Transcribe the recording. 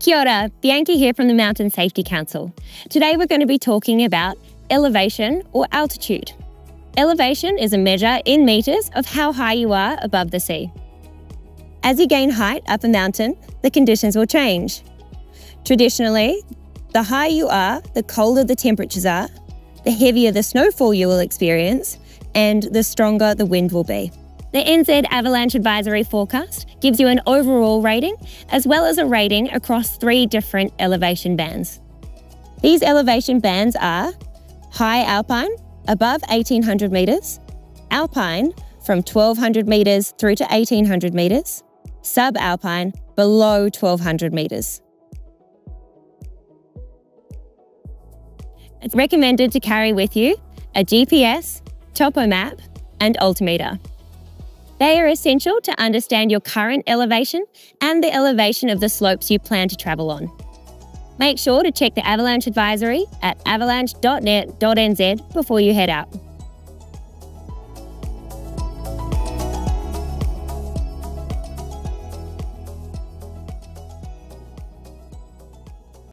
Kia ora, Bianca here from the Mountain Safety Council. Today we're going to be talking about elevation or altitude. Elevation is a measure in metres of how high you are above the sea. As you gain height up a mountain, the conditions will change. Traditionally, the higher you are, the colder the temperatures are, the heavier the snowfall you will experience, and the stronger the wind will be. The NZ Avalanche Advisory Forecast gives you an overall rating as well as a rating across three different elevation bands. These elevation bands are high alpine, above 1800 metres, alpine, from 1200 metres through to 1800 metres, subalpine, below 1200 metres. It's recommended to carry with you a GPS, topo map, and altimeter. They are essential to understand your current elevation and the elevation of the slopes you plan to travel on. Make sure to check the avalanche advisory at avalanche.net.nz before you head out.